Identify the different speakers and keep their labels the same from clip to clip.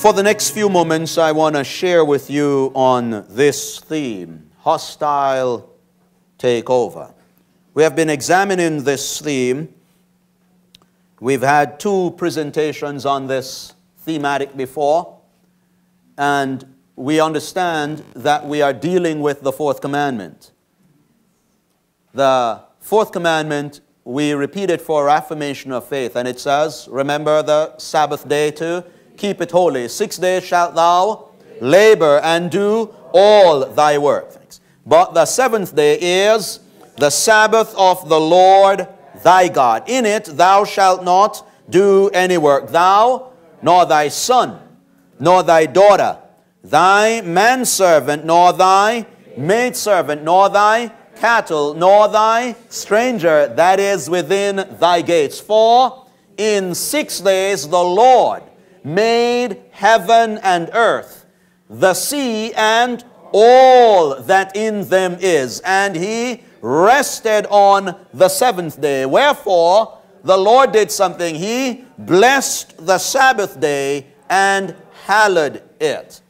Speaker 1: For the next few moments, I want to share with you on this theme hostile takeover. We have been examining this theme. We've had two presentations on this thematic before, and we understand that we are dealing with the fourth commandment. The fourth commandment, we repeat it for affirmation of faith, and it says, Remember the Sabbath day too keep it holy. Six days shalt thou labor and do all thy work. But the seventh day is the Sabbath of the Lord thy God. In it thou shalt not do any work, thou, nor thy son, nor thy daughter, thy manservant, nor thy maidservant, nor thy cattle, nor thy stranger that is within thy gates. For in six days the Lord made heaven and earth, the sea and all that in them is. And he rested on the seventh day. Wherefore, the Lord did something. He blessed the Sabbath day and hallowed it.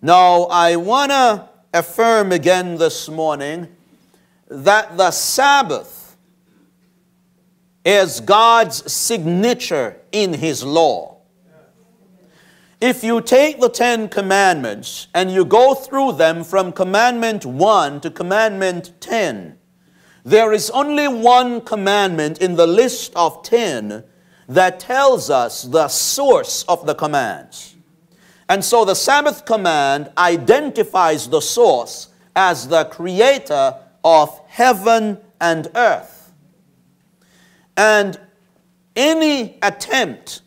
Speaker 1: Now, I want to affirm again this morning that the Sabbath is God's signature in His law. If you take the Ten Commandments and you go through them from Commandment 1 to Commandment 10, there is only one commandment in the list of 10 that tells us the source of the commands. And so the Sabbath command identifies the source as the creator of heaven and earth. And any attempt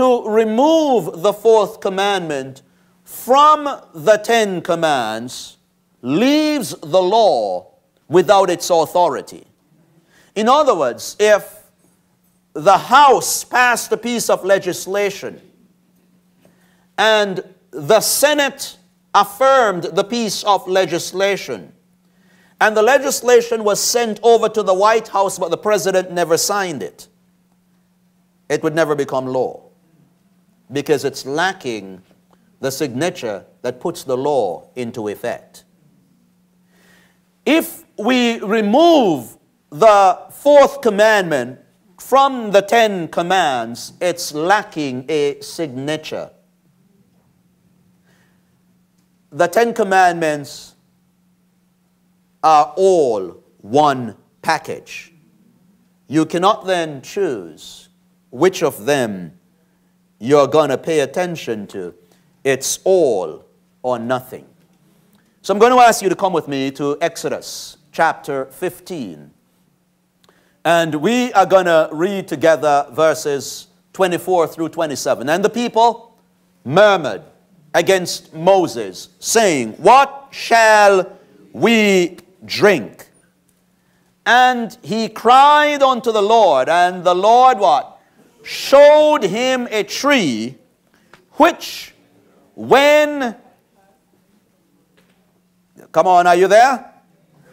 Speaker 1: to remove the fourth commandment from the Ten Commands leaves the law without its authority. In other words, if the House passed a piece of legislation and the Senate affirmed the piece of legislation, and the legislation was sent over to the White House, but the president never signed it, it would never become law because it's lacking the signature that puts the law into effect. If we remove the fourth commandment from the Ten Commands, it's lacking a signature. The Ten Commandments are all one package. You cannot then choose which of them you're going to pay attention to. It's all or nothing. So I'm going to ask you to come with me to Exodus chapter 15. And we are going to read together verses 24 through 27. And the people murmured against Moses, saying, What shall we drink? And he cried unto the Lord, and the Lord what? Showed him a tree which when come on are you there?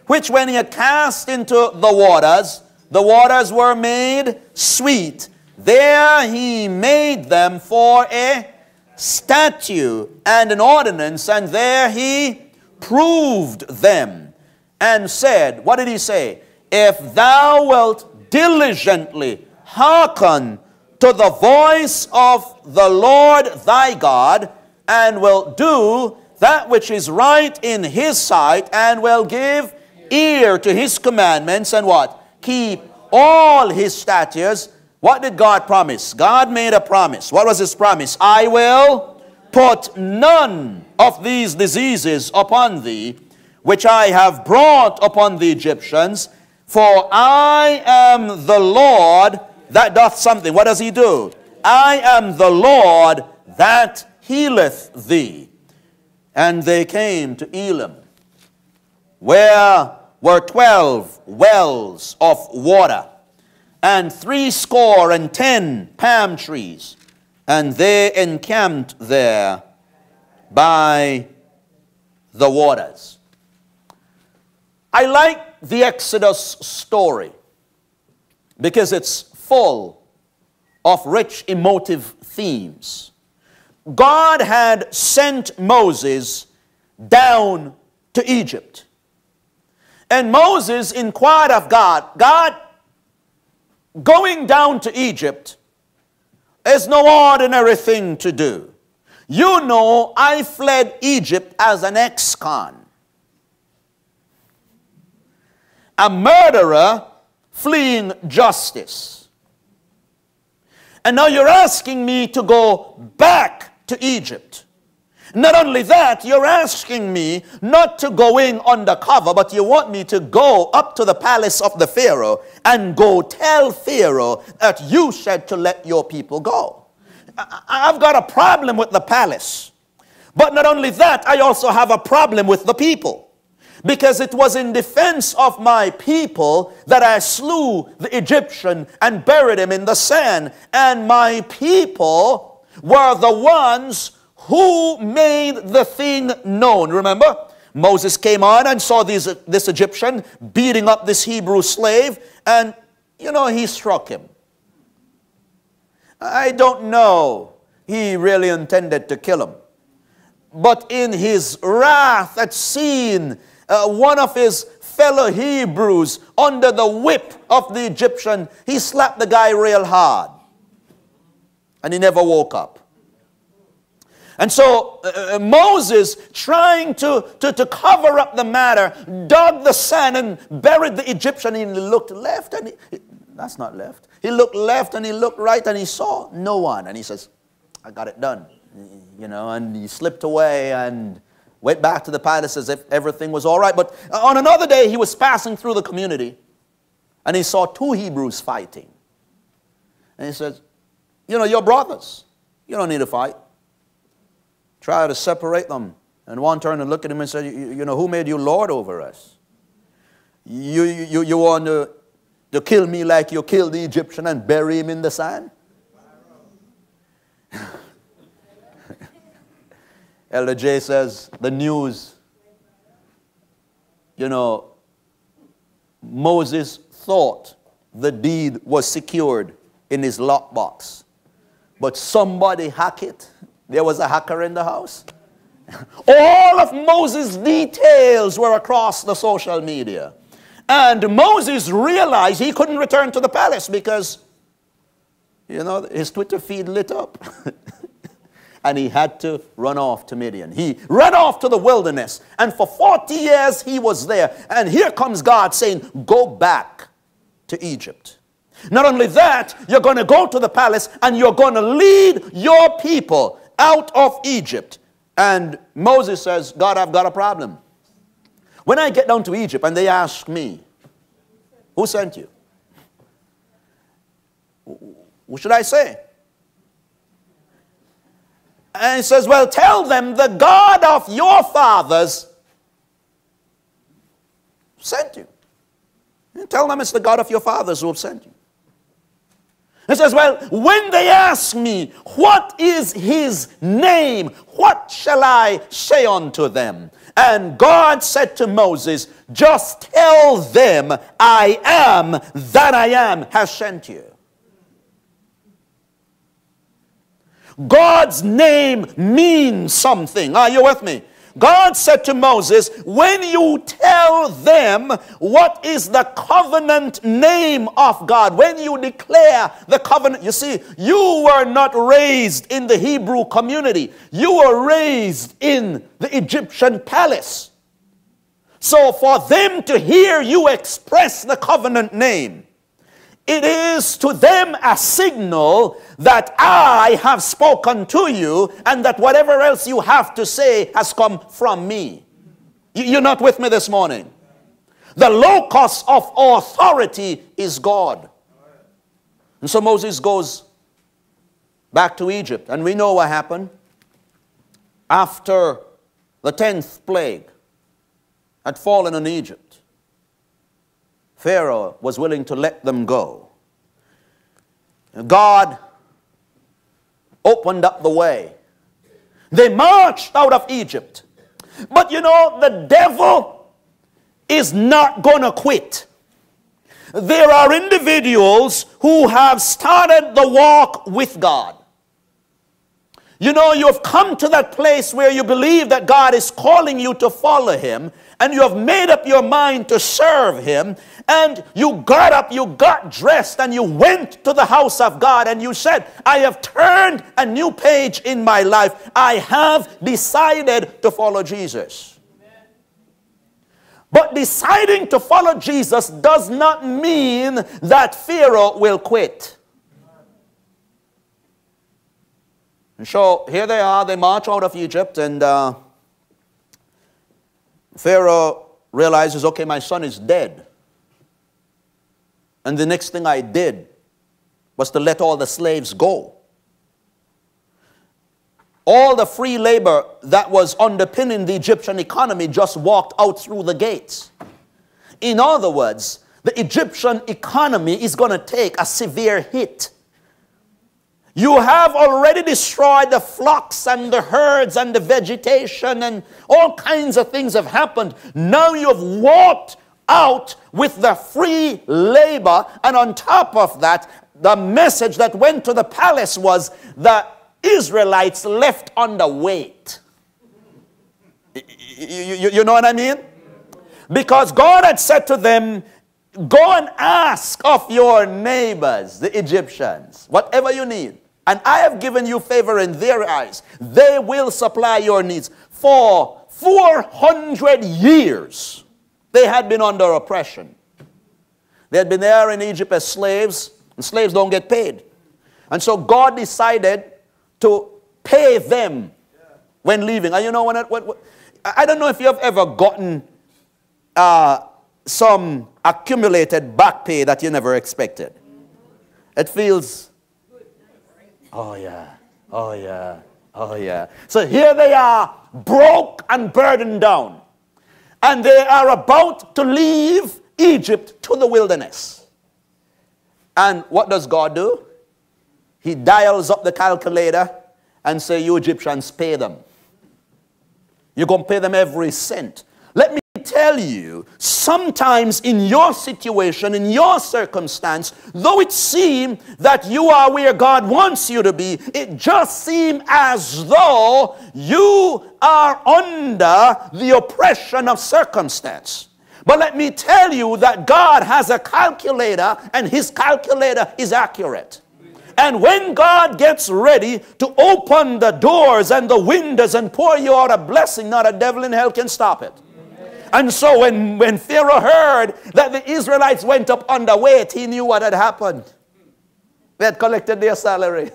Speaker 1: Which when he had cast into the waters the waters were made sweet. There he made them for a statue and an ordinance and there he proved them and said what did he say? If thou wilt diligently hearken to the voice of the Lord thy God, and will do that which is right in his sight, and will give ear to his commandments, and what? Keep all his statutes. What did God promise? God made a promise. What was his promise? I will put none of these diseases upon thee, which I have brought upon the Egyptians, for I am the Lord that doth something. What does he do? I am the Lord that healeth thee. And they came to Elim, where were twelve wells of water, and three score and ten palm trees, and they encamped there by the waters. I like the Exodus story because it's full of rich emotive themes. God had sent Moses down to Egypt. And Moses inquired of God, God, going down to Egypt is no ordinary thing to do. You know, I fled Egypt as an ex con, a murderer fleeing justice. And now you're asking me to go back to Egypt. Not only that, you're asking me not to go in undercover, but you want me to go up to the palace of the Pharaoh and go tell Pharaoh that you said to let your people go. I've got a problem with the palace. But not only that, I also have a problem with the people. Because it was in defense of my people that I slew the Egyptian and buried him in the sand. And my people were the ones who made the thing known. Remember? Moses came on and saw these, this Egyptian beating up this Hebrew slave, and you know, he struck him. I don't know he really intended to kill him. But in his wrath at seeing uh, one of his fellow Hebrews under the whip of the Egyptian, he slapped the guy real hard. And he never woke up. And so uh, uh, Moses, trying to, to, to cover up the matter, dug the sand and buried the Egyptian. He looked left and he, that's not left. He looked left and he looked right and he saw no one. And he says, I got it done. You know, and he slipped away and went back to the palace as if everything was all right. But on another day, he was passing through the community and he saw two Hebrews fighting. And he says, You know, you're brothers. You don't need to fight try to separate them. And one turned and looked at him and said, You, you know, who made you Lord over us? You, you, you want to, to kill me like you killed the Egyptian and bury him in the sand? Elder J says, the news, you know, Moses thought the deed was secured in his lockbox, but somebody hacked it there was a hacker in the house. All of Moses' details were across the social media. And Moses realized he couldn't return to the palace because, you know, his Twitter feed lit up. and he had to run off to Midian. He ran off to the wilderness. And for 40 years he was there. And here comes God saying, Go back to Egypt. Not only that, you're going to go to the palace and you're going to lead your people out of Egypt. And Moses says, God, I've got a problem. When I get down to Egypt and they ask me, Who sent you? What should I say? And he says, Well, tell them the God of your fathers sent you. And tell them it's the God of your fathers who sent you. He says, Well, when they ask me, What is his name? What shall I say unto them? And God said to Moses, Just tell them, I am that I am has sent you. God's name means something. Are you with me? God said to Moses, When you tell them what is the covenant name of God, when you declare the covenant, you see, you were not raised in the Hebrew community, you were raised in the Egyptian palace. So for them to hear you express the covenant name, it is to them a signal that I have spoken to you and that whatever else you have to say has come from me. You're not with me this morning. The locus of authority is God. And so Moses goes back to Egypt, and we know what happened after the tenth plague had fallen on Egypt. Pharaoh was willing to let them go. God opened up the way. They marched out of Egypt. But you know, the devil is not going to quit. There are individuals who have started the walk with God. You know, you have come to that place where you believe that God is calling you to follow Him, and you have made up your mind to serve Him, and you got up, you got dressed, and you went to the house of God, and you said, I have turned a new page in my life. I have decided to follow Jesus. But deciding to follow Jesus does not mean that Pharaoh will quit. And so here they are, they march out of Egypt, and uh, Pharaoh realizes, okay, my son is dead. And the next thing I did was to let all the slaves go. All the free labor that was underpinning the Egyptian economy just walked out through the gates. In other words, the Egyptian economy is going to take a severe hit you have already destroyed the flocks and the herds and the vegetation, and all kinds of things have happened. Now you've walked out with the free labor, and on top of that, the message that went to the palace was the Israelites left underweight. You, you, you know what I mean? Because God had said to them, Go and ask of your neighbors, the Egyptians, whatever you need and I have given you favor in their eyes. They will supply your needs. For 400 years, they had been under oppression. They had been there in Egypt as slaves, and slaves don't get paid. And so God decided to pay them when leaving. And you know, when, it, when, when I don't know if you have ever gotten uh, some accumulated back pay that you never expected. It feels Oh, yeah. Oh, yeah. Oh, yeah. So here they are, broke and burdened down. And they are about to leave Egypt to the wilderness. And what does God do? He dials up the calculator and say, you Egyptians pay them. You're going to pay them every cent. Let me tell you, sometimes in your situation, in your circumstance, though it seems that you are where God wants you to be, it just seems as though you are under the oppression of circumstance. But let me tell you that God has a calculator and his calculator is accurate. And when God gets ready to open the doors and the windows and pour you out a blessing, not a devil in hell can stop it. And so when, when Pharaoh heard that the Israelites went up underweight, he knew what had happened. They had collected their salary.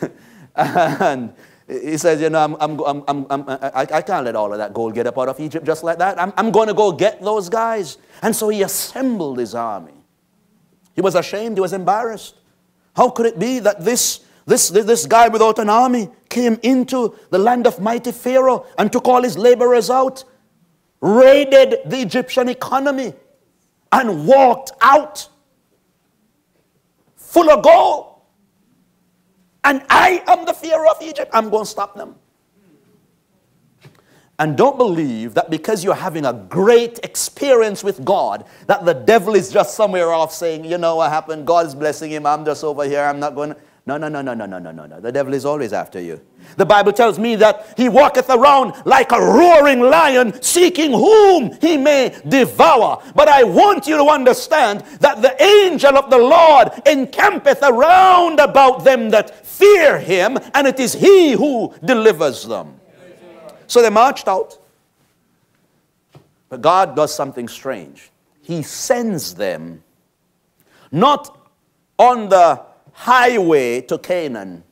Speaker 1: and he says, you know, I'm, I'm, I'm, I'm, I, I can't let all of that gold get up out of Egypt just like that. I'm, I'm going to go get those guys. And so he assembled his army. He was ashamed. He was embarrassed. How could it be that this, this, this guy without an army came into the land of mighty Pharaoh and took all his laborers out raided the Egyptian economy and walked out full of gold. And I am the fear of Egypt. I'm going to stop them. And don't believe that because you're having a great experience with God, that the devil is just somewhere off saying, you know what happened? God is blessing him. I'm just over here. I'm not going to. No, no, no, no, no, no, no, no, no. The devil is always after you. The Bible tells me that he walketh around like a roaring lion, seeking whom he may devour. But I want you to understand that the angel of the Lord encampeth around about them that fear him, and it is he who delivers them. So they marched out. But God does something strange. He sends them not on the highway to Canaan,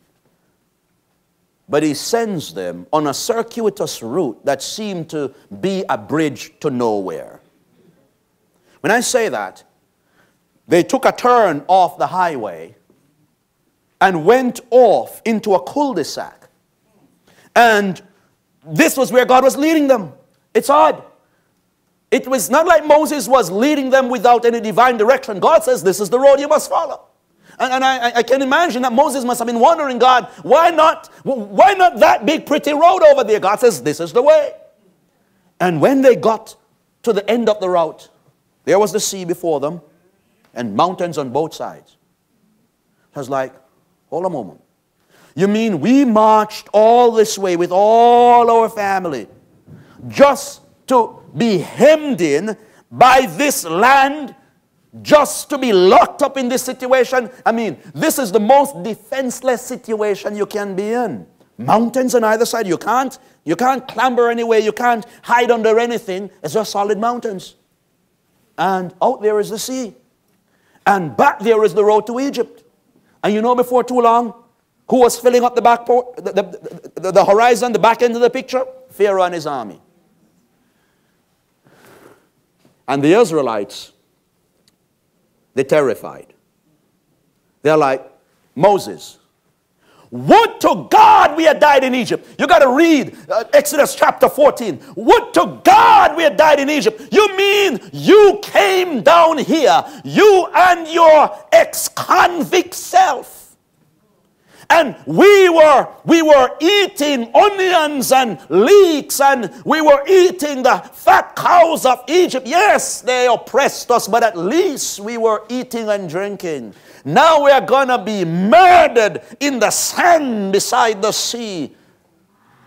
Speaker 1: but he sends them on a circuitous route that seemed to be a bridge to nowhere. When I say that, they took a turn off the highway and went off into a cul-de-sac. And this was where God was leading them. It's odd. It was not like Moses was leading them without any divine direction. God says, This is the road you must follow. And, and I, I, can imagine that Moses must have been wondering, God, why not, why not that big pretty road over there? God says, this is the way. And when they got to the end of the route, there was the sea before them and mountains on both sides. I was like, hold a moment. You mean we marched all this way with all our family just to be hemmed in by this land, just to be locked up in this situation? I mean, this is the most defenseless situation you can be in. Mountains on either side, you can't, you can't clamber anywhere, you can't hide under anything. It's just solid mountains. And out there is the sea. And back there is the road to Egypt. And you know, before too long, who was filling up the back port, the, the, the, the horizon, the back end of the picture? Pharaoh and his army. And the Israelites, they're terrified. They're like, Moses, would to God we had died in Egypt. You got to read uh, Exodus chapter 14. Would to God we had died in Egypt. You mean you came down here, you and your ex convict self. And we were, we were eating onions and leeks and we were eating the fat cows of Egypt. Yes, they oppressed us, but at least we were eating and drinking. Now we are going to be murdered in the sand beside the sea.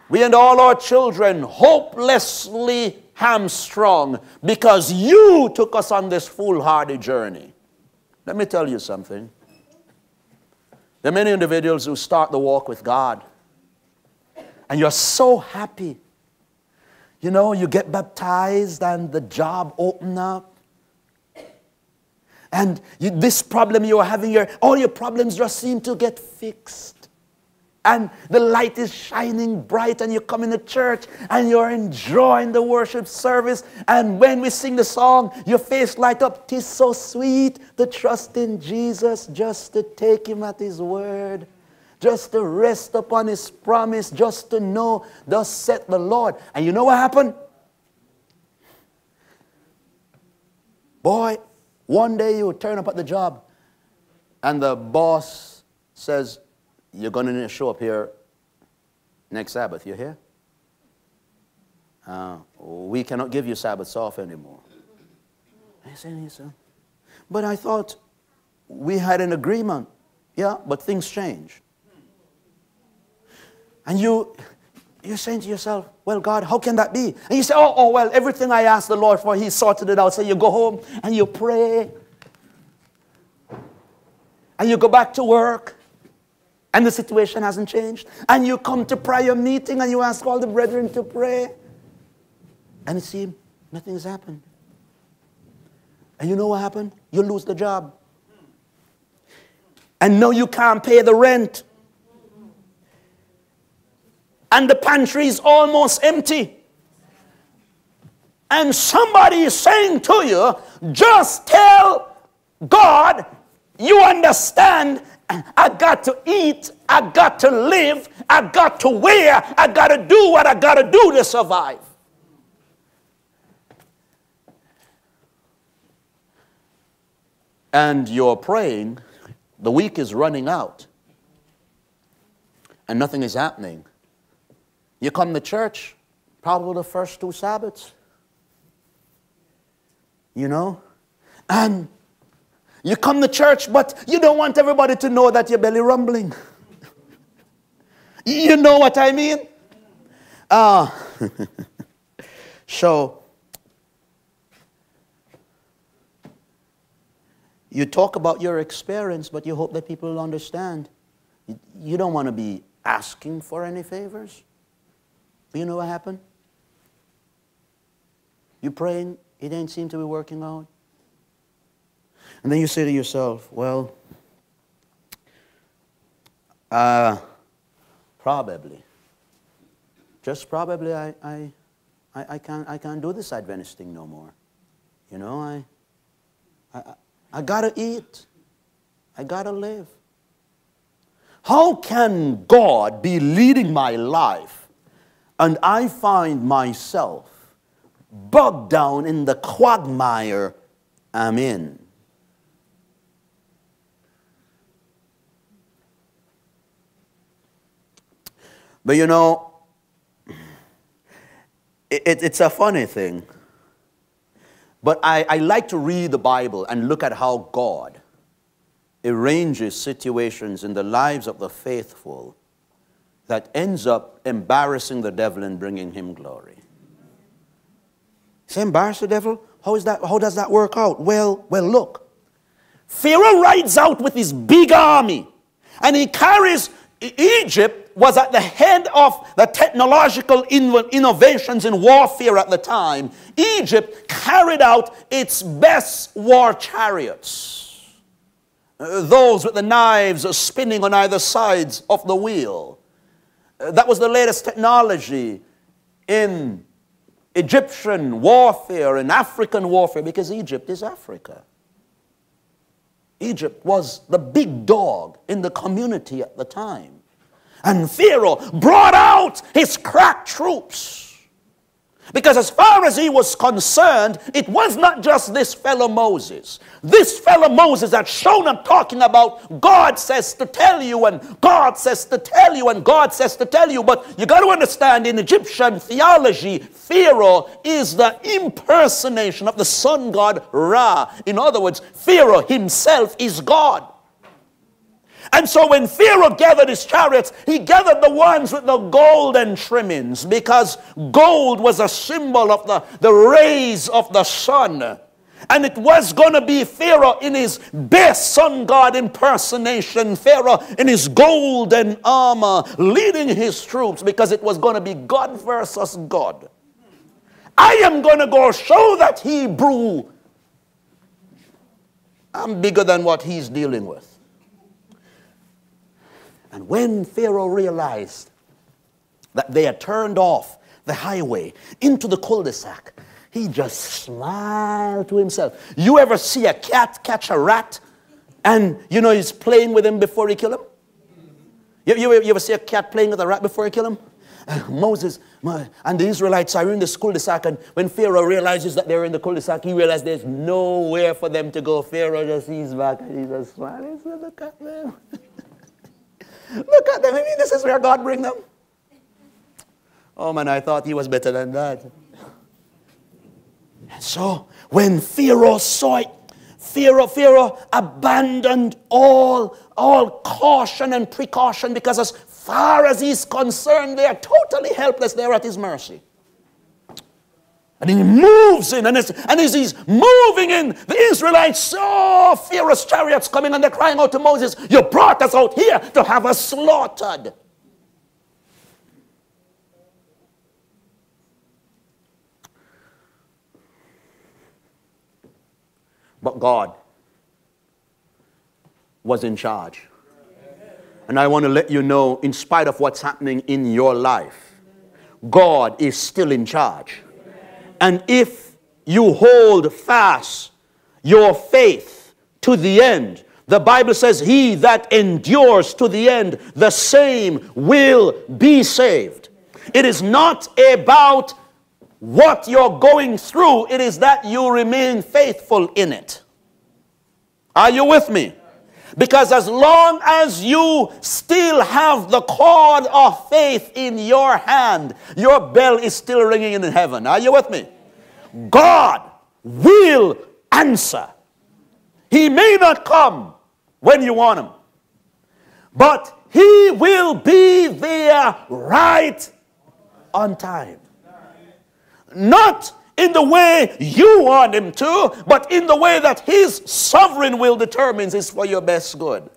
Speaker 1: We and all our children hopelessly hamstrung because you took us on this foolhardy journey. Let me tell you something. There are many individuals who start the walk with God and you're so happy. You know, you get baptized and the job open up and you, this problem you are having, your, all your problems just seem to get fixed. And the light is shining bright, and you come in the church and you're enjoying the worship service. And when we sing the song, your face light up. Tis so sweet to trust in Jesus, just to take him at his word, just to rest upon his promise, just to know, thus saith the Lord. And you know what happened? Boy, one day you turn up at the job and the boss says, You're going to show up here next Sabbath. You here? Uh, we cannot give you Sabbaths off anymore. I said, yes, sir. But I thought we had an agreement. Yeah, but things change. And you, you're saying to yourself, well, God, how can that be? And you say, oh, oh, well, everything I asked the Lord for, He sorted it out. So you go home and you pray. And you go back to work. And the situation hasn't changed. And you come to prayer meeting and you ask all the brethren to pray. And it seems nothing has happened. And you know what happened? You lose the job. And now you can't pay the rent and the pantry is almost empty. And somebody is saying to you, just tell God, you understand, I got to eat, I got to live, I got to wear, I got to do what I got to do to survive. And you're praying, the week is running out, and nothing is happening. You come to church, probably the first two Sabbaths. You know? And you come to church, but you don't want everybody to know that you're belly rumbling. you know what I mean? Uh, so, you talk about your experience, but you hope that people will understand. You don't want to be asking for any favors. But you know what happened? You're praying, it didn't seem to be working out. And then you say to yourself, well, uh, probably. Just probably I, I, I, I, can't, I can't do this Adventist thing no more. You know, I, I, I gotta eat. I gotta live. How can God be leading my life and I find myself bogged down in the quagmire I'm in. But you know, it, it's a funny thing. But I, I like to read the Bible and look at how God arranges situations in the lives of the faithful that ends up embarrassing the devil and bringing him glory. Say, embarrass the devil? How, is that, how does that work out? Well, well, look. Pharaoh rides out with his big army and he carries Egypt was at the head of the technological innovations in warfare at the time. Egypt carried out its best war chariots, uh, those with the knives spinning on either sides of the wheel. Uh, that was the latest technology in Egyptian warfare and African warfare because Egypt is Africa. Egypt was the big dog in the community at the time. And Pharaoh brought out his crack troops because as far as he was concerned, it was not just this fellow Moses. This fellow Moses had shown up talking about God says to tell you, and God says to tell you, and God says to tell you. But you got to understand in Egyptian theology, Pharaoh is the impersonation of the sun god Ra. In other words, Pharaoh himself is God. And so when Pharaoh gathered his chariots, he gathered the ones with the golden trimmings because gold was a symbol of the, the rays of the sun. And it was going to be Pharaoh in his best sun god impersonation, Pharaoh in his golden armor, leading his troops because it was going to be God versus God. I am going to go show that Hebrew I'm bigger than what he's dealing with. And when Pharaoh realized that they had turned off the highway into the cul-de-sac, he just smiled to himself. You ever see a cat catch a rat and, you know, he's playing with him before he kill him? You, you, you ever see a cat playing with a rat before he kill him? Moses and the Israelites are in the cul-de-sac, and when Pharaoh realizes that they're in the cul-de-sac, he realizes there's nowhere for them to go. Pharaoh just sees back and he just smiles. At them. Look at them. I mean, this is where God bring them. Oh man, I thought he was better than that. And so when Pharaoh saw it, Pharaoh, Pharaoh abandoned all, all caution and precaution because as far as he's concerned, they are totally helpless. They're at his mercy. And he moves in, and as, and as he's moving in, the Israelites saw fierce chariots coming, and they're crying out to Moses, You brought us out here to have us slaughtered. But God was in charge. And I want to let you know, in spite of what's happening in your life, God is still in charge. And if you hold fast your faith to the end, the Bible says, He that endures to the end, the same will be saved. It is not about what you're going through, it is that you remain faithful in it. Are you with me? Because as long as you still have the cord of faith in your hand, your bell is still ringing in heaven. Are you with me? God will answer. He may not come when you want him, but he will be there right on time. Not in the way you want him to, but in the way that his sovereign will determines is for your best good.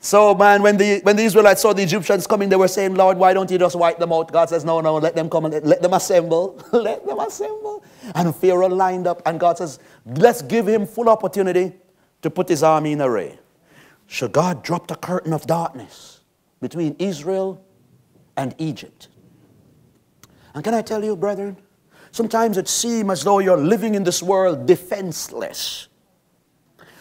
Speaker 1: So, man, when the, when the Israelites saw the Egyptians coming, they were saying, Lord, why don't you just wipe them out? God says, no, no, let them come and let, let them assemble. let them assemble. And Pharaoh lined up, and God says, let's give him full opportunity to put his army in array. So God dropped a curtain of darkness between Israel and Egypt. And can I tell you, brethren, sometimes it seems as though you're living in this world defenseless.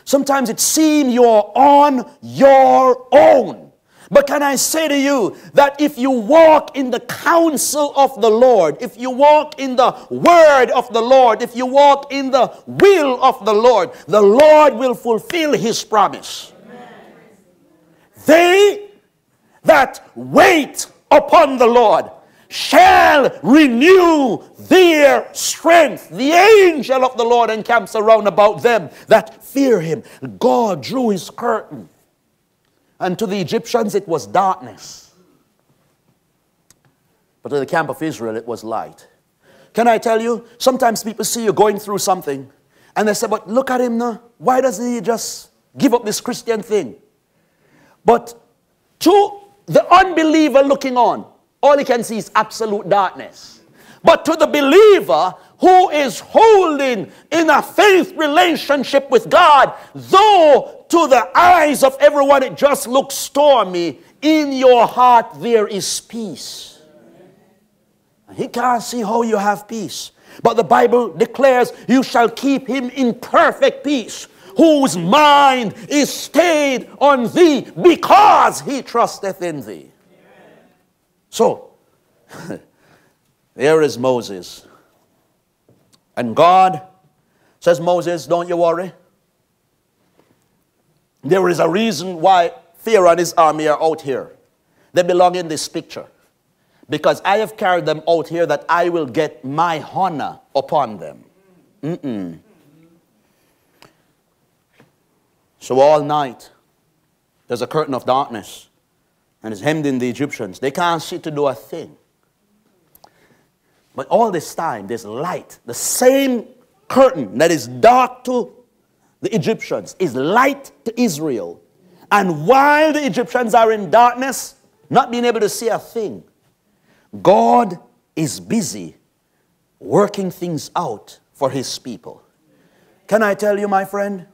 Speaker 1: Sometimes it seems you're on your own. But can I say to you that if you walk in the counsel of the Lord, if you walk in the word of the Lord, if you walk in the will of the Lord, the Lord will fulfill his promise. Amen. They that wait upon the Lord shall renew their strength. The angel of the Lord encamps around about them that fear him. God drew his curtain. And to the Egyptians, it was darkness. but to the camp of Israel it was light. Can I tell you? Sometimes people see you going through something and they say, But look at him now. Why doesn't he just give up this Christian thing? But to the unbeliever looking on, all he can see is absolute darkness. But to the believer who is holding in a faith relationship with God, though to the eyes of everyone it just looks stormy, in your heart there is peace. He can't see how you have peace. But the Bible declares, You shall keep him in perfect peace, whose mind is stayed on thee, because he trusteth in thee. So, there is Moses. And God says, Moses, don't you worry. There is a reason why Pharaoh and his army are out here. They belong in this picture. Because I have carried them out here that I will get my honor upon them. Mm-mm. So all night, there's a curtain of darkness and it's hemmed in the Egyptians. They can't see to do a thing. But all this time, there's light. The same curtain that is dark to the Egyptians is light to Israel. And while the Egyptians are in darkness, not being able to see a thing, God is busy working things out for his people. Can I tell you, my friend?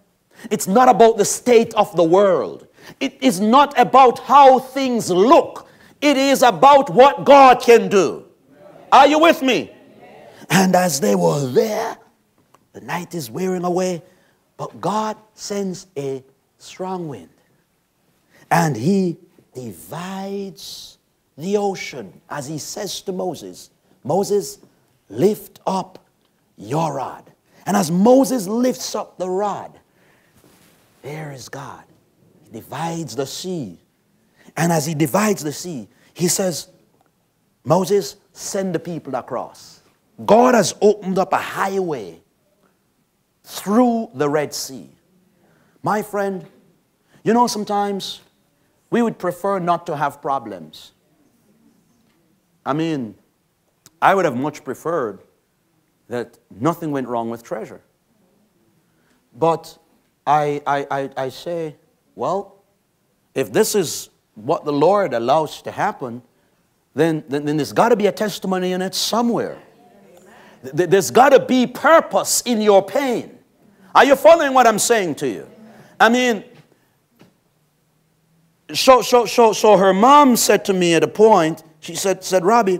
Speaker 1: It's not about the state of the world. It is not about how things look. It is about what God can do. Are you with me? And as they were there, the night is wearing away, but God sends a strong wind. And he divides the ocean as he says to Moses, Moses, lift up your rod. And as Moses lifts up the rod, there is God. Divides the sea. And as he divides the sea, he says, Moses, send the people across. God has opened up a highway through the Red Sea. My friend, you know, sometimes we would prefer not to have problems. I mean, I would have much preferred that nothing went wrong with treasure. But I, I, I, I say, well, if this is what the Lord allows to happen, then, then, then there's got to be a testimony in it somewhere. There's got to be purpose in your pain. Are you following what I'm saying to you? I mean, so, so, so, so her mom said to me at a point, she said, said, Robbie,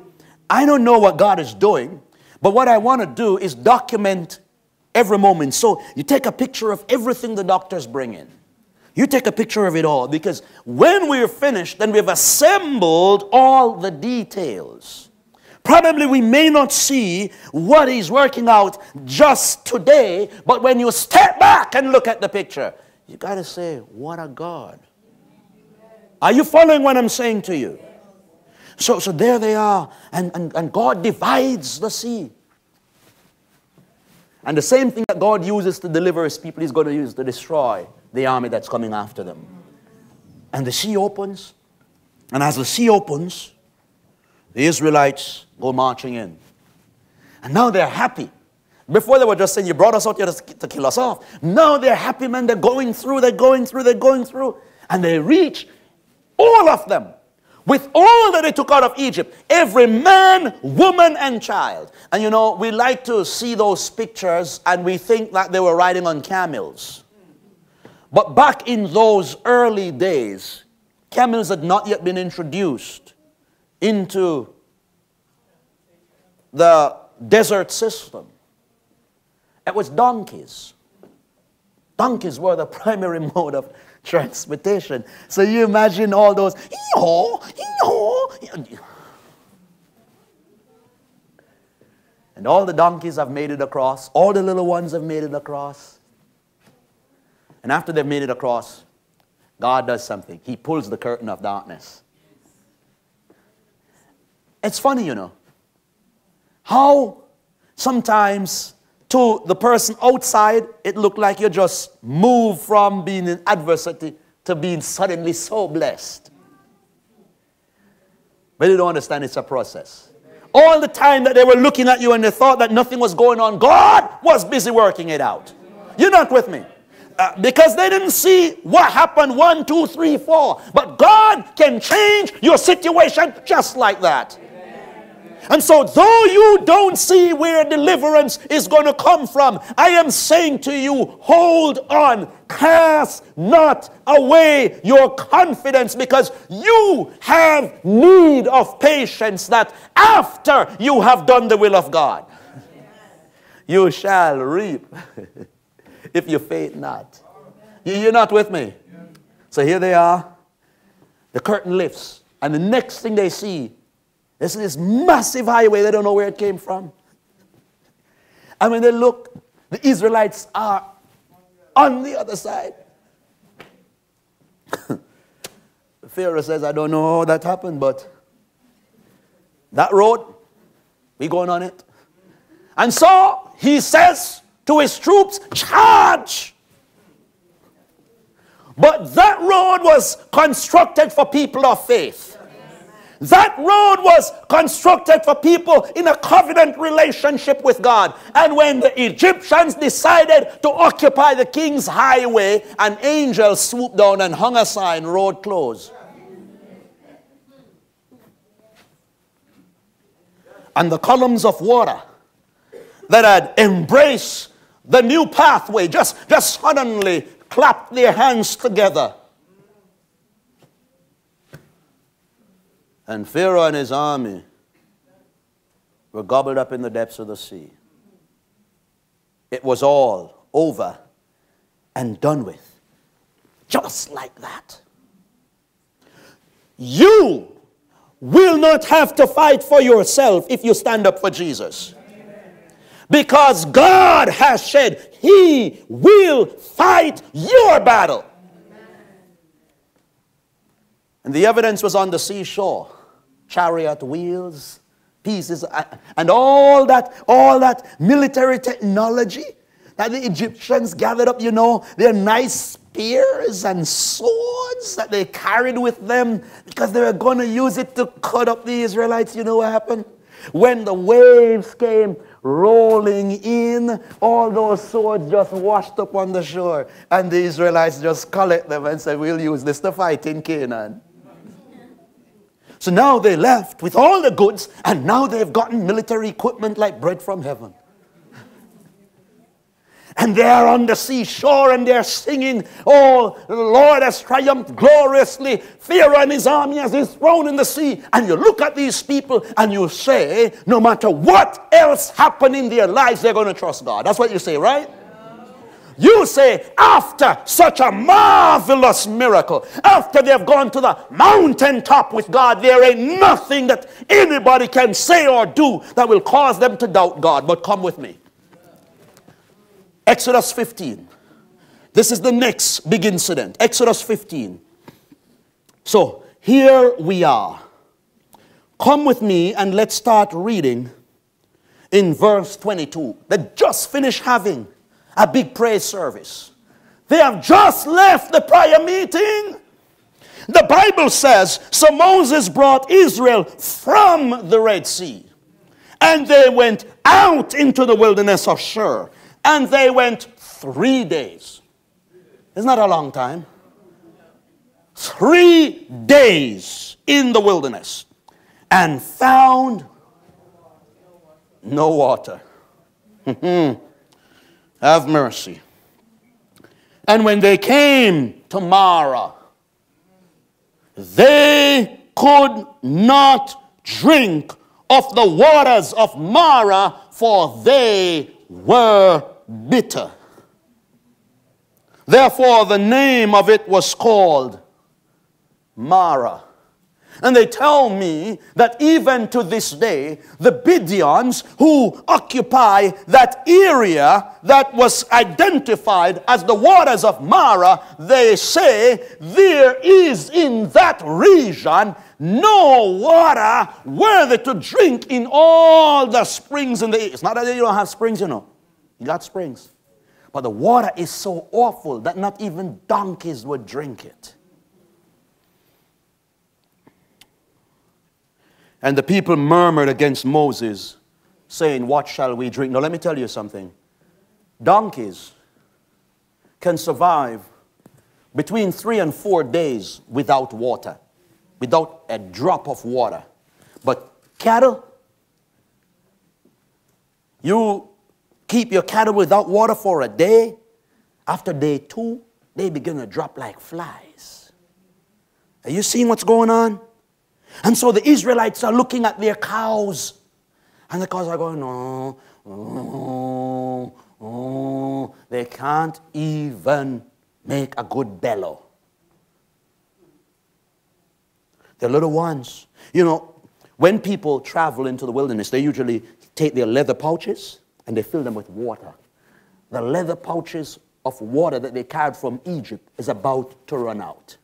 Speaker 1: I don't know what God is doing, but what I want to do is document every moment. So you take a picture of everything the doctors bring in. You take a picture of it all because when we're finished, then we've assembled all the details. Probably we may not see what he's working out just today, but when you step back and look at the picture, you got to say, What a God. Are you following what I'm saying to you? So, so there they are, and, and, and God divides the sea. And the same thing that God uses to deliver his people, he's going to use to destroy the army that's coming after them. And the sea opens, and as the sea opens, the Israelites go marching in. And now they're happy. Before they were just saying, You brought us out here to kill us off. Now they're happy, man. They're going through, they're going through, they're going through. And they reach, all of them, with all that they took out of Egypt, every man, woman, and child. And you know, we like to see those pictures and we think that they were riding on camels. But back in those early days, camels had not yet been introduced into the desert system. It was donkeys. Donkeys were the primary mode of transportation. So you imagine all those, and all the donkeys have made it across, all the little ones have made it across. And after they've made it across, God does something. He pulls the curtain of darkness. It's funny, you know, how sometimes to the person outside, it looked like you just moved from being in adversity to being suddenly so blessed. But you don't understand it's a process. all the time that they were looking at you and they thought that nothing was going on, God was busy working it out. You're not with me. Uh, because they didn't see what happened one, two, three, four. But God can change your situation just like that. And so, though you don't see where deliverance is going to come from, I am saying to you, hold on, cast not away your confidence because you have need of patience that after you have done the will of God, you shall reap if you faint not. You're not with me? So here they are. The curtain lifts, and the next thing they see is this massive highway. They don't know where it came from. And when they look, the Israelites are on the other side. Pharaoh says, I don't know how that happened, but that road, we going on it. And so he says to his troops, charge. But that road was constructed for people of faith. That road was constructed for people in a covenant relationship with God. And when the Egyptians decided to occupy the king's highway, an angel swooped down and hung a sign, road closed. And the columns of water that had embraced the new pathway just, just suddenly clapped their hands together And Pharaoh and his army were gobbled up in the depths of the sea. It was all over and done with. Just like that. You will not have to fight for yourself if you stand up for Jesus. Because God has said He will fight your battle. And the evidence was on the seashore chariot wheels, pieces, and all that, all that military technology that the Egyptians gathered up, you know, their nice spears and swords that they carried with them because they were going to use it to cut up the Israelites. You know what happened? When the waves came rolling in, all those swords just washed up on the shore. And the Israelites just collect them and say, We'll use this to fight in Canaan. So now they left with all the goods, and now they've gotten military equipment like bread from heaven. And they're on the seashore and they're singing, Oh, the Lord has triumphed gloriously. Pharaoh and his army has been thrown in the sea. And you look at these people and you say, No matter what else happened in their lives, they're going to trust God. That's what you say, right? You say, after such a marvelous miracle, after they've gone to the mountaintop with God, there ain't nothing that anybody can say or do that will cause them to doubt God. But come with me. Exodus 15. This is the next big incident. Exodus 15. So here we are. Come with me and let's start reading in verse 22. They just finished having a big praise service. They have just left the prayer meeting. The Bible says, so Moses brought Israel from the Red Sea, and they went out into the wilderness of Shur, and they went three days. Isn't that a long time? Three days in the wilderness, and found no water. have mercy. And when they came to Marah, they could not drink of the waters of Marah, for they were bitter. Therefore, the name of it was called Marah. And they tell me that even to this day, the Bedouins who occupy that area that was identified as the waters of Marah, they say there is in that region no water worthy to drink in all the springs in the It's not that you don't have springs, you know. Got springs. But the water is so awful that not even donkeys would drink it. And the people murmured against Moses, saying, What shall we drink? Now, let me tell you something. Donkeys can survive between three and four days without water, without a drop of water. But cattle, you keep your cattle without water for a day. After day two, they begin to drop like flies. Are you seeing what's going on? And so the Israelites are looking at their cows, and the cows are going, oh, oh, oh. They can't even make a good bellow. The little ones. You know, when people travel into the wilderness, they usually take their leather pouches and they fill them with water. The leather pouches of water that they carried from Egypt is about to run out.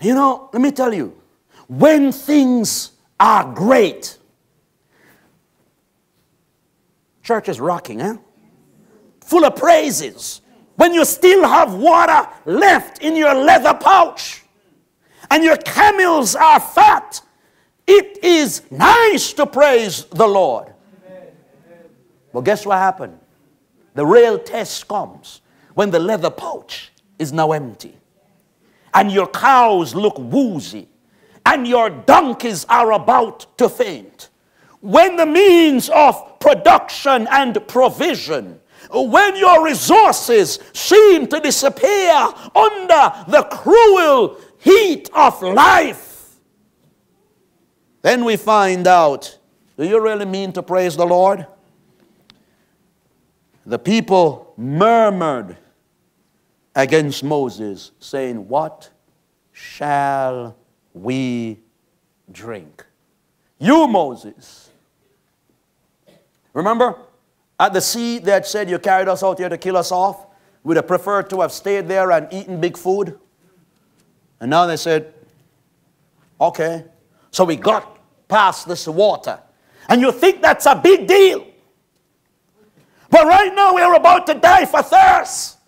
Speaker 1: You know, let me tell you, when things are great, church is rocking, eh? Full of praises. When you still have water left in your leather pouch and your camels are fat, it is nice to praise the Lord. Well, guess what happened? The real test comes when the leather pouch is now empty and your cows look woozy and your donkeys are about to faint. When the means of production and provision, when your resources seem to disappear under the cruel heat of life, then we find out do you really mean to praise the Lord? The people murmured against Moses, saying, What shall we drink? You, Moses. Remember, at the sea, they had said, You carried us out here to kill us off. We'd have preferred to have stayed there and eaten big food. And now they said, Okay. So we got past this water. And you think that's a big deal. But right now we're about to die for thirst.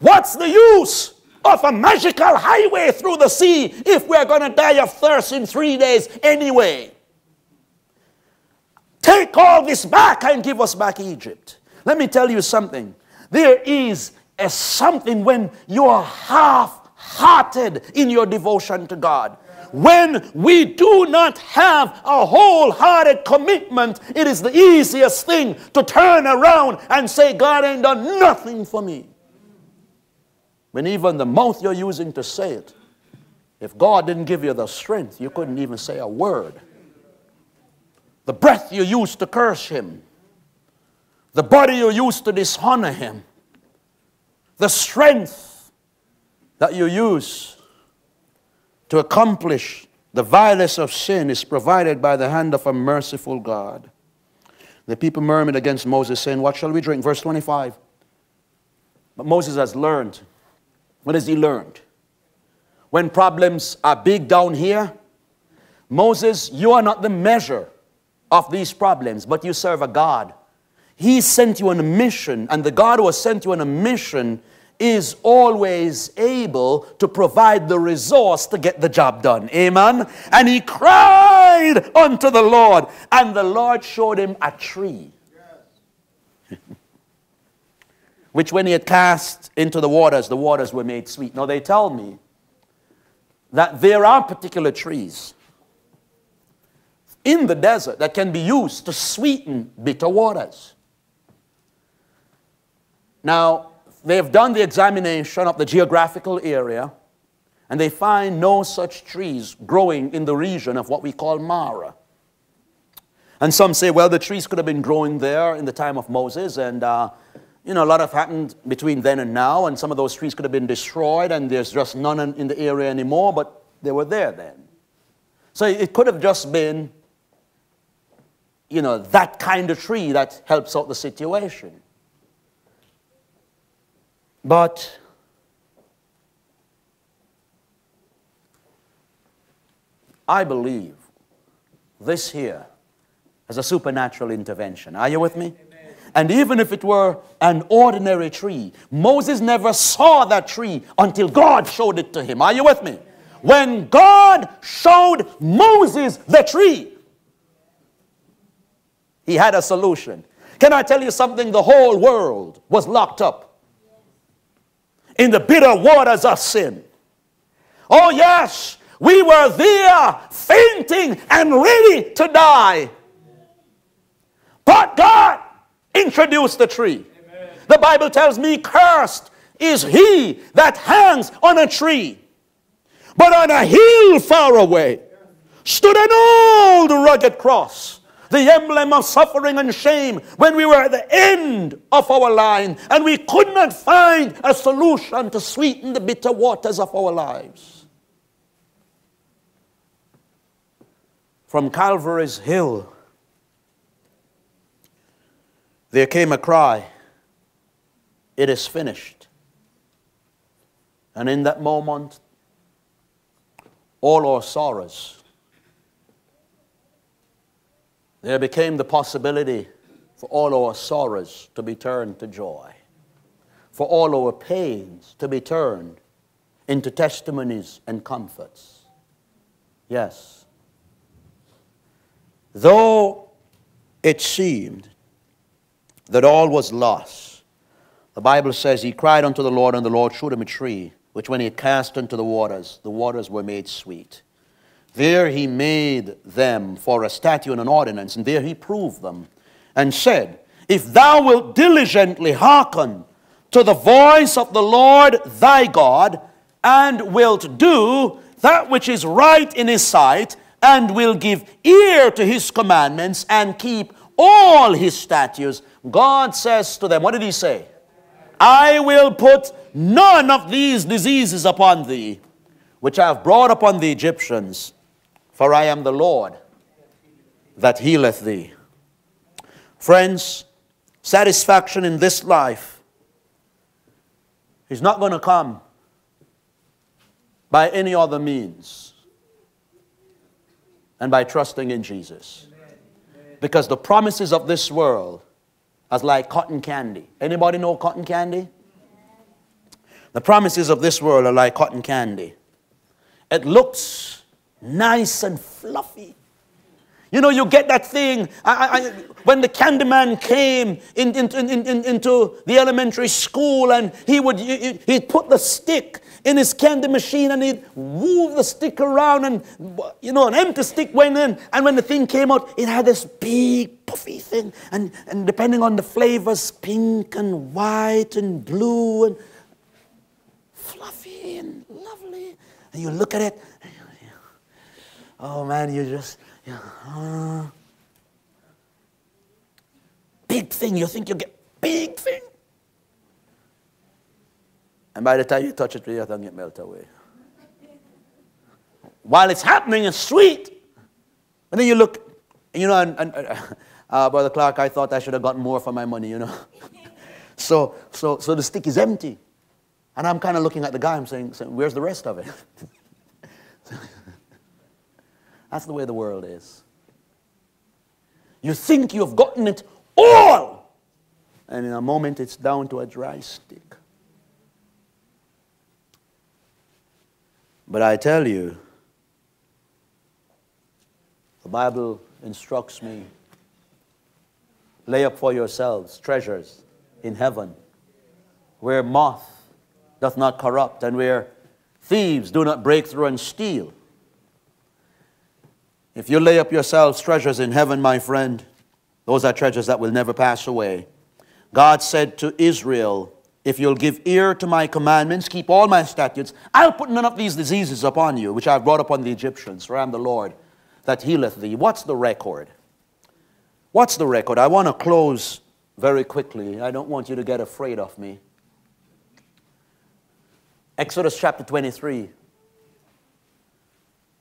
Speaker 1: What's the use of a magical highway through the sea if we're going to die of thirst in three days anyway? Take all this back and give us back Egypt. Let me tell you something. There is a something when you are half hearted in your devotion to God. When we do not have a wholehearted commitment, it is the easiest thing to turn around and say, God ain't done nothing for me. When even the mouth you're using to say it, if God didn't give you the strength, you couldn't even say a word. The breath you used to curse Him, the body you used to dishonor Him, the strength that you use to accomplish the violence of sin is provided by the hand of a merciful God. The people murmured against Moses, saying, What shall we drink? Verse 25. But Moses has learned. What has he learned? When problems are big down here, Moses, you are not the measure of these problems, but you serve a God. He sent you on a mission, and the God who has sent you on a mission is always able to provide the resource to get the job done. Amen. And he cried unto the Lord, and the Lord showed him a tree. Which, when he had cast into the waters, the waters were made sweet. Now, they tell me that there are particular trees in the desert that can be used to sweeten bitter waters. Now, they have done the examination of the geographical area and they find no such trees growing in the region of what we call Marah. And some say, well, the trees could have been growing there in the time of Moses, and uh, you know, a lot have happened between then and now, and some of those trees could have been destroyed, and there's just none in the area anymore, but they were there then. So it could have just been, you know, that kind of tree that helps out the situation. But I believe this here as a supernatural intervention. Are you with me? Amen. And even if it were an ordinary tree, Moses never saw that tree until God showed it to him. Are you with me? When God showed Moses the tree, he had a solution. Can I tell you something? The whole world was locked up in the bitter waters of sin. Oh, yes, we were there fainting and ready to die. But God introduced the tree. Amen. The Bible tells me, cursed is he that hangs on a tree. But on a hill far away stood an old rugged cross, the emblem of suffering and shame when we were at the end of our line and we could not find a solution to sweeten the bitter waters of our lives. From Calvary's hill, there came a cry, It is finished. And in that moment, all our sorrows, there became the possibility for all our sorrows to be turned to joy, for all our pains to be turned into testimonies and comforts. Yes. Though it seemed that all was lost, the Bible says he cried unto the Lord, and the Lord showed him a tree which when he cast into the waters, the waters were made sweet. There he made them for a statute and an ordinance, and there he proved them, and said, If thou wilt diligently hearken to the voice of the Lord thy God, and wilt do that which is right in his sight, and will give ear to his commandments, and keep all his statutes, God says to them, What did he say? I will put none of these diseases upon thee, which I have brought upon the Egyptians, for I am the Lord that healeth thee. Friends, satisfaction in this life is not going to come by any other means and by trusting in Jesus. Because the promises of this world are like cotton candy. Anybody know cotton candy? The promises of this world are like cotton candy. It looks nice and fluffy. You know, you get that thing. I, I, when the candy man came in, in, in, into the elementary school and he would he'd put the stick in his candy machine and he'd move the stick around and, you know, an empty stick went in. And when the thing came out, it had this big puffy thing. And, and depending on the flavors, pink and white and blue and fluffy and lovely. And you look at it, oh man, you just, uh, big thing. You think you get big thing. And by the time you touch it with your tongue, it melts away. While it's happening, it's sweet. And then you look, you know, and, and uh, Brother Clark, I thought I should have gotten more for my money, you know. so, so, so the stick is empty. And I'm kind of looking at the guy, I'm saying, saying where's the rest of it? That's the way the world is. You think you've gotten it all, and in a moment it's down to a dry stick. But I tell you, the Bible instructs me lay up for yourselves treasures in heaven where moth doth not corrupt, and where thieves do not break through and steal. If you lay up yourselves treasures in heaven, my friend, those are treasures that will never pass away. God said to Israel, If you'll give ear to my commandments, keep all my statutes, I'll put none of these diseases upon you, which I've brought upon the Egyptians, for I am the Lord that healeth thee. What's the record? What's the record? I want to close very quickly. I don't want you to get afraid of me. Exodus chapter 23.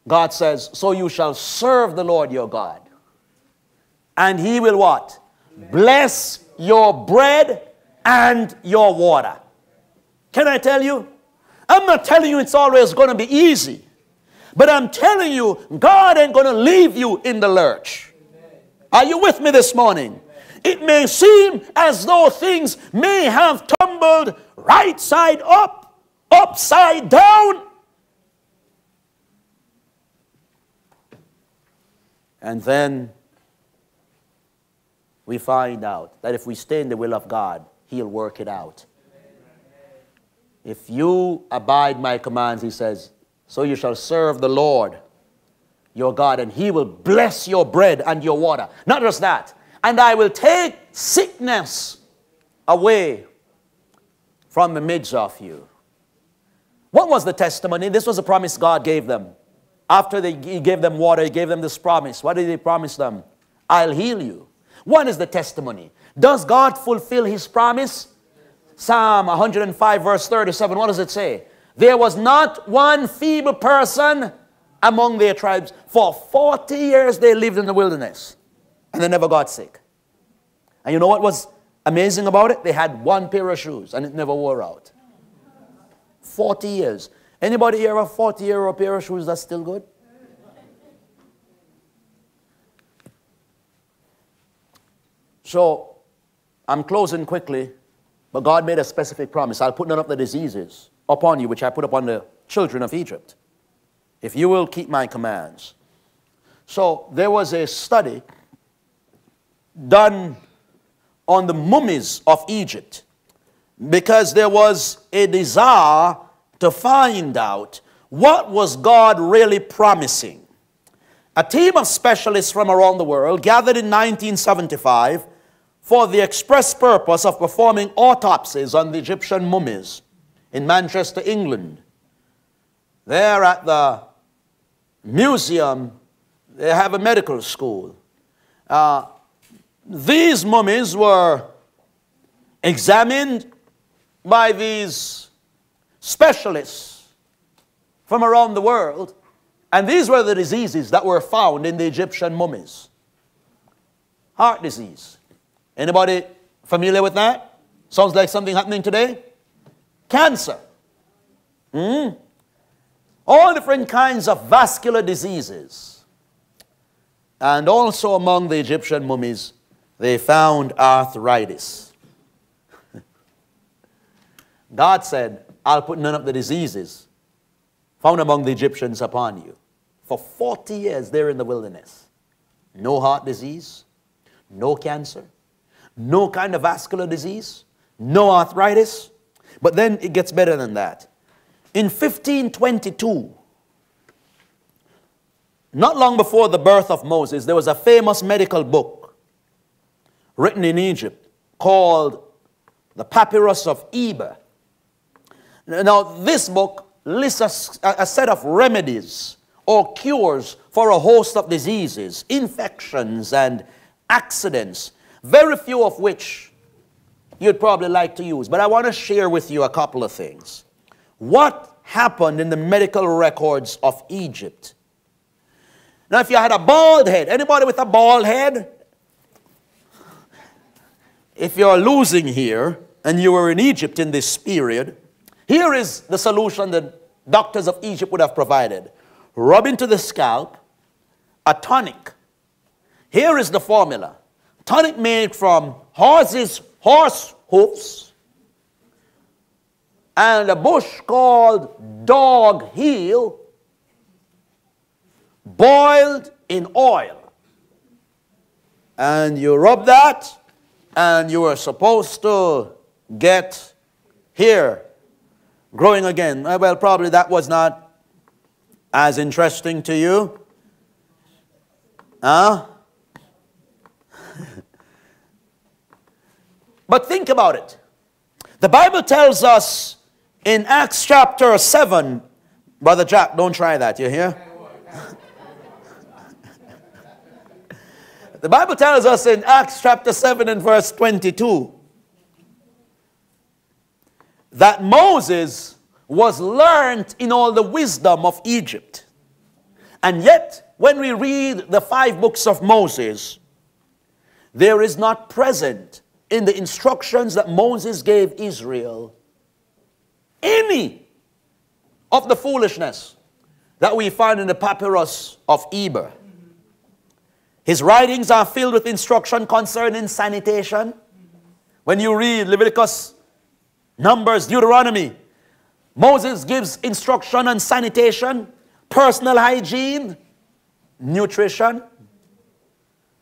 Speaker 1: God says, So you shall serve the Lord your God. And he will what? Bless your bread and your water. Can I tell you? I'm not telling you it's always going to be easy. But I'm telling you, God ain't going to leave you in the lurch. Are you with me this morning? It may seem as though things may have tumbled right side up upside down. And then we find out that if we stay in the will of God, He'll work it out. If you abide my commands, He says, so you shall serve the Lord your God, and He will bless your bread and your water. Not just that, and I will take sickness away from the midst of you. What was the testimony? This was a promise God gave them. After they, He gave them water, He gave them this promise. What did He promise them? I'll heal you. One is the testimony. Does God fulfill His promise? Psalm 105, verse 37, what does it say? There was not one feeble person among their tribes. For 40 years they lived in the wilderness and they never got sick. And you know what was amazing about it? They had one pair of shoes and it never wore out. 40 years. Anybody here have a 40 year old pair of shoes that's still good? So I'm closing quickly, but God made a specific promise. I'll put none of the diseases upon you, which I put upon the children of Egypt, if you will keep my commands. So there was a study done on the mummies of Egypt because there was a desire to find out what was God really promising. A team of specialists from around the world gathered in 1975 for the express purpose of performing autopsies on the Egyptian mummies in Manchester, England. There at the museum, they have a medical school. Uh, these mummies were examined by these specialists from around the world, and these were the diseases that were found in the Egyptian mummies. Heart disease. Anybody familiar with that? Sounds like something happening today? Cancer. Mm? All different kinds of vascular diseases. And also among the Egyptian mummies, they found arthritis. God said, I'll put none of the diseases found among the Egyptians upon you. For 40 years, they're in the wilderness. No heart disease, no cancer, no kind of vascular disease, no arthritis. But then it gets better than that. In 1522, not long before the birth of Moses, there was a famous medical book written in Egypt called the Papyrus of Eber. Now, this book lists a, a, set of remedies or cures for a host of diseases, infections, and accidents, very few of which you'd probably like to use. But I want to share with you a couple of things. What happened in the medical records of Egypt? Now, if you had a bald head, anybody with a bald head? If you're losing here and you were in Egypt in this period, here is the solution that doctors of Egypt would have provided. Rub into the scalp a tonic. Here is the formula. Tonic made from horses, horse hoofs and a bush called dog heel boiled in oil. And you rub that, and you are supposed to get hair growing again. Uh, well, probably that was not as interesting to you. Huh? but think about it. The Bible tells us in Acts chapter 7, Brother Jack, don't try that, you hear? The Bible tells us in Acts chapter 7 and verse 22 that Moses was learned in all the wisdom of Egypt. And yet, when we read the five books of Moses, there is not present in the instructions that Moses gave Israel any of the foolishness that we find in the papyrus of Eber. His writings are filled with instruction concerning sanitation. When you read Leviticus, Numbers, Deuteronomy, Moses gives instruction on sanitation, personal hygiene, nutrition,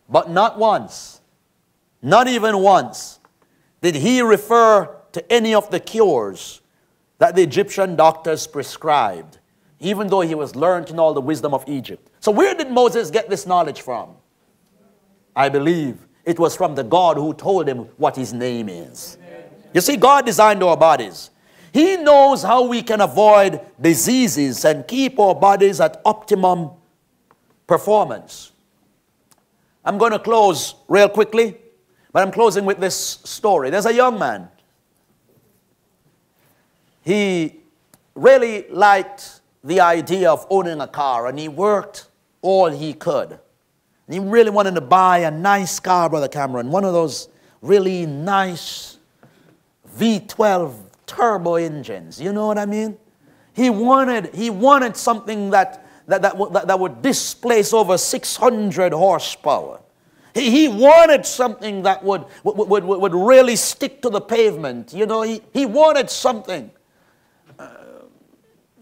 Speaker 1: But not once, not even once, did he refer to any of the cures that the Egyptian doctors prescribed, even though he was learned in all the wisdom of Egypt. So, where did Moses get this knowledge from? I believe it was from the God who told him what his name is. You see, God designed our bodies. He knows how we can avoid diseases and keep our bodies at optimum performance. I'm going to close real quickly, but I'm closing with this story. There's a young man. He really liked the idea of owning a car, and he worked all he could. He really wanted to buy a nice car, Brother Cameron, one of those really nice V12 turbo engines. You know what I mean? He wanted, he wanted something that, that, that, that, that would displace over 600 horsepower. He, he wanted something that would, would, would, would really stick to the pavement. You know, he, he wanted something uh,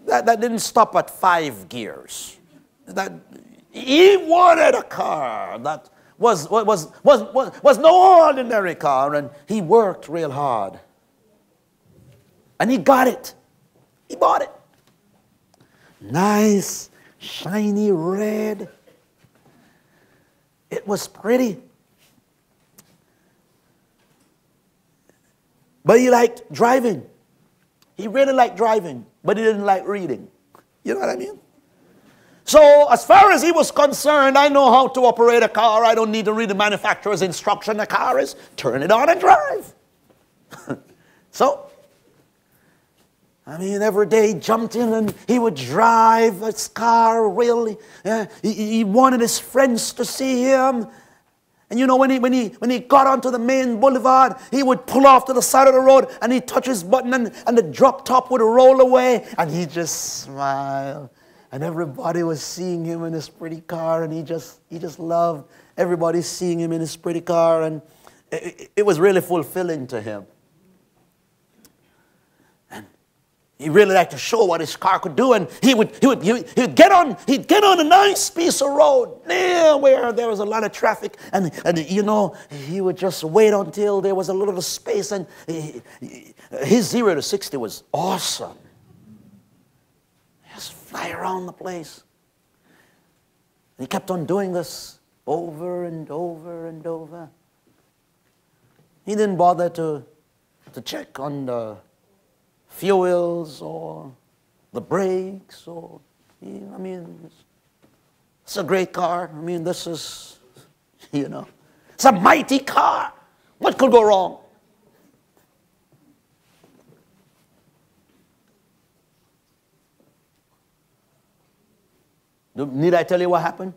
Speaker 1: that, that didn't stop at five gears. That, he wanted a car that was, was, was, was, was no ordinary car, and he worked real hard. And he got it. He bought it. Nice, shiny red. It was pretty. But he liked driving. He really liked driving, but he didn't like reading. You know what I mean? So, as far as he was concerned, I know how to operate a car. I don't need to read the manufacturer's instruction. The car is turn it on and drive. so, I mean, every day he jumped in and he would drive his car really. Uh, he, he, wanted his friends to see him. And you know, when he, when, he, when he got onto the main boulevard, he would pull off to the side of the road and he'd touch his button and, and the drop top would roll away and he'd just smile. And everybody was seeing him in his pretty car and he just, he just loved everybody seeing him in his pretty car. And it, it was really fulfilling to him. He really liked to show what his car could do, and he would, he would, he would, get on, he'd get on a nice piece of road near where there was a lot of traffic, and, and you know, he would just wait until there was a little space, and he, his zero to 60 was awesome. Just fly around the place. And he kept on doing this over and over and over. He didn't bother to, to check on the fuels or the brakes or, I mean, it's, it's a great car. I mean, this is, you know, it's a mighty car. What could go wrong? Need I tell you what happened?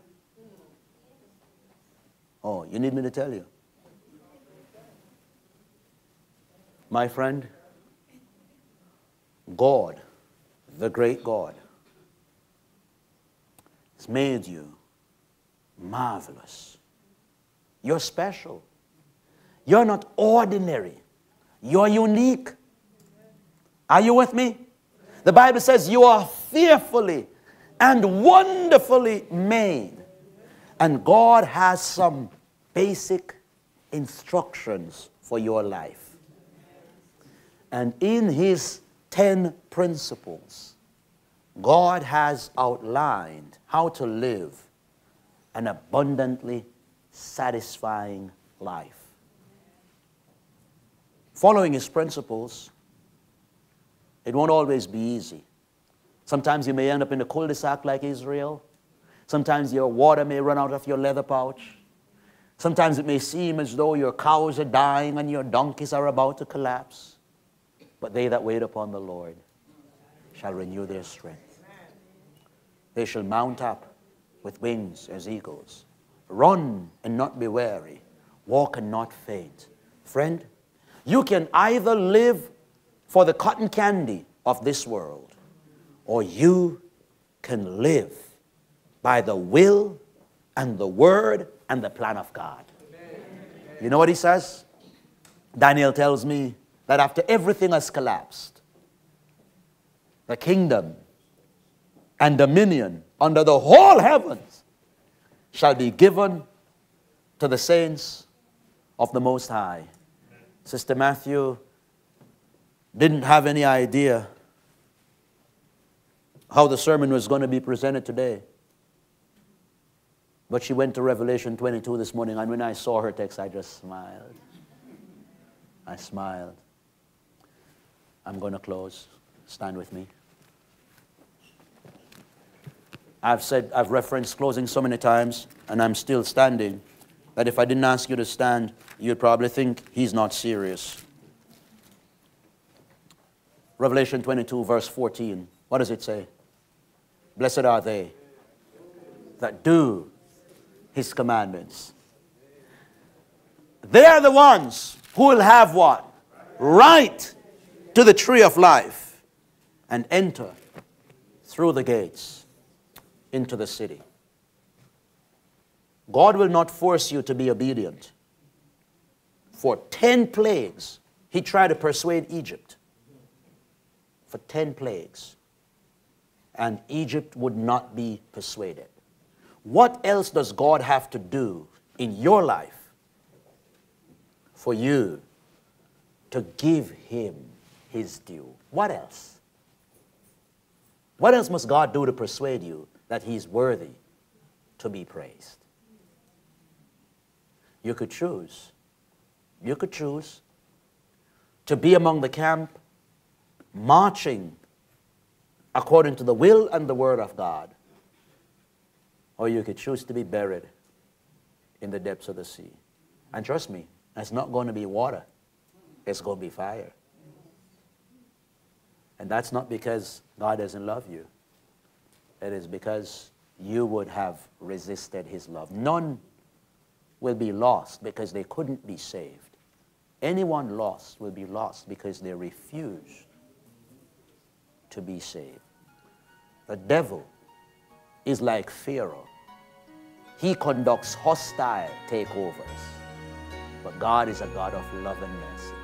Speaker 1: Oh, you need me to tell you? My friend, God, the great God, has made you marvelous. You're special. You're not ordinary. You're unique. Are you with me? The Bible says you are fearfully and wonderfully made. And God has some basic instructions for your life. And in His 10 principles, God has outlined how to live an abundantly satisfying life. Following His principles, it won't always be easy. Sometimes you may end up in a cul-de-sac like Israel. Sometimes your water may run out of your leather pouch. Sometimes it may seem as though your cows are dying and your donkeys are about to collapse. But they that wait upon the Lord shall renew their strength. They shall mount up with wings as eagles. Run and not be weary. Walk and not faint. Friend, you can either live for the cotton candy of this world, or you can live by the will and the word and the plan of God. You know what he says? Daniel tells me that after everything has collapsed, the kingdom and dominion under the whole heavens shall be given to the saints of the Most High. Sister Matthew didn't have any idea how the sermon was going to be presented today. But she went to Revelation 22 this morning, and when I saw her text, I just smiled. I smiled. I'm going to close. Stand with me. I've said, I've referenced closing so many times, and I'm still standing, that if I didn't ask you to stand, you'd probably think he's not serious. Revelation 22, verse 14. What does it say? Blessed are they that do his commandments. They are the ones who will have what? Right to the tree of life and enter through the gates into the city. God will not force you to be obedient. For 10 plagues, he tried to persuade Egypt. For 10 plagues. And Egypt would not be persuaded. What else does God have to do in your life for you to give him his due? What else? What else must God do to persuade you that he's worthy to be praised? You could choose. You could choose to be among the camp, marching according to the will and the word of God or you could choose to be buried in the depths of the sea. And trust me, it's not going to be water, it's going to be fire. And that's not because God doesn't love you, it is because you would have resisted his love. None will be lost because they couldn't be saved. Anyone lost will be lost because they refused to be saved. The devil is like Pharaoh. He conducts hostile takeovers. But God is a God of love and mercy.